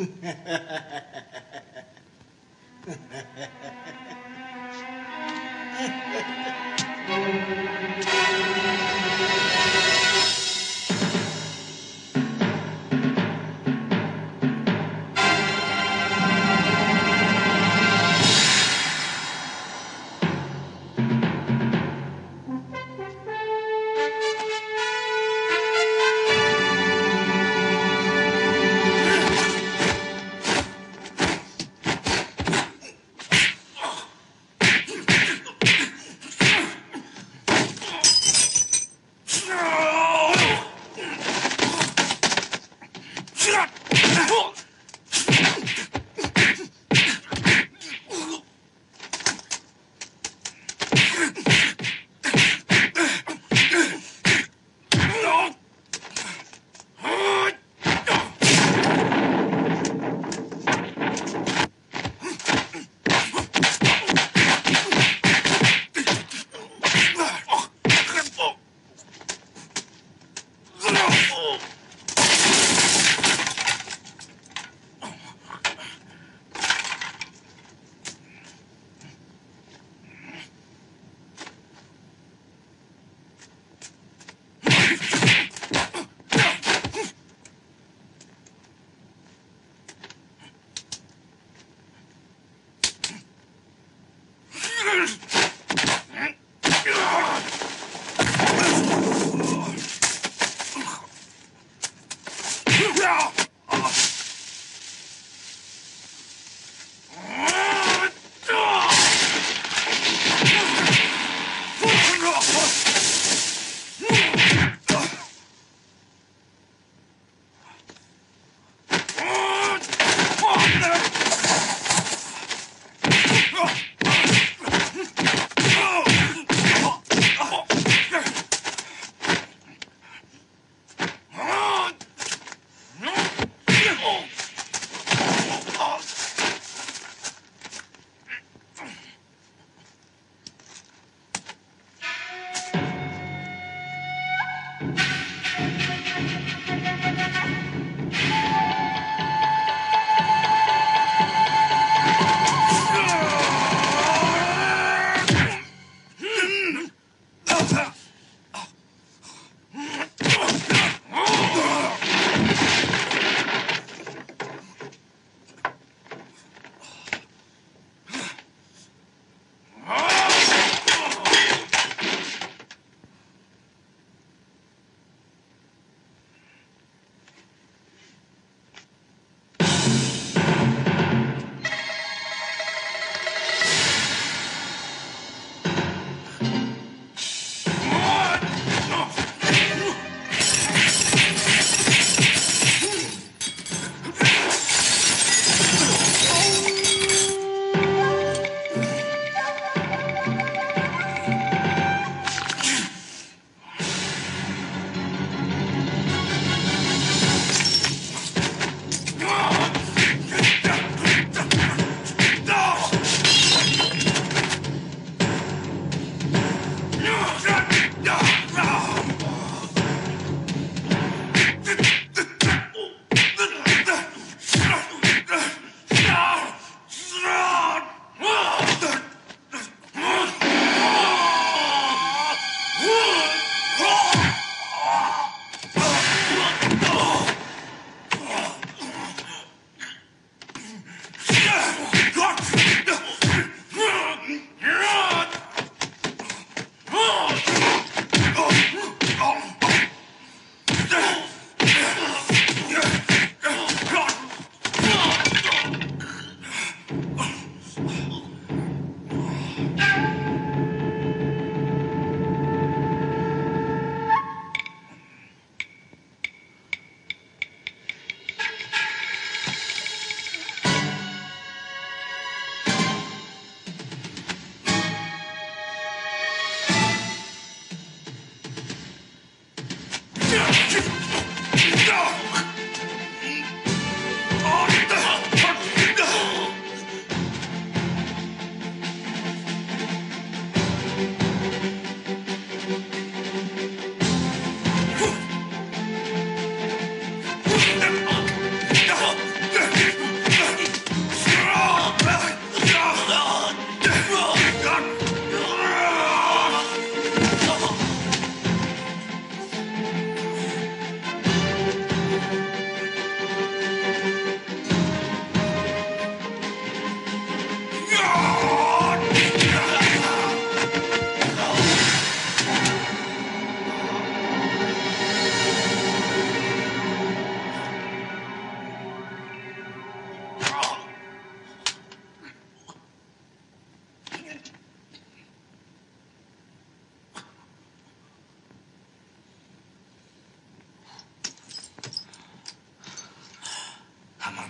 Thank you. Oh.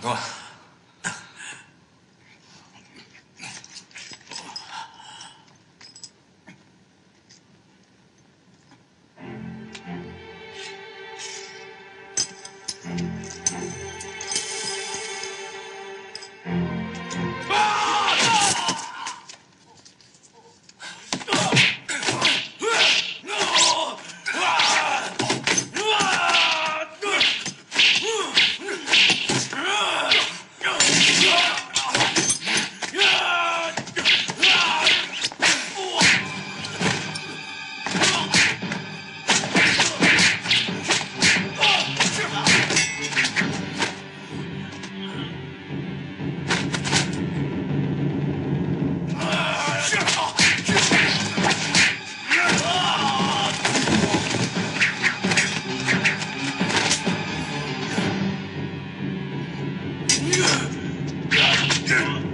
阿毛哥。 Captain!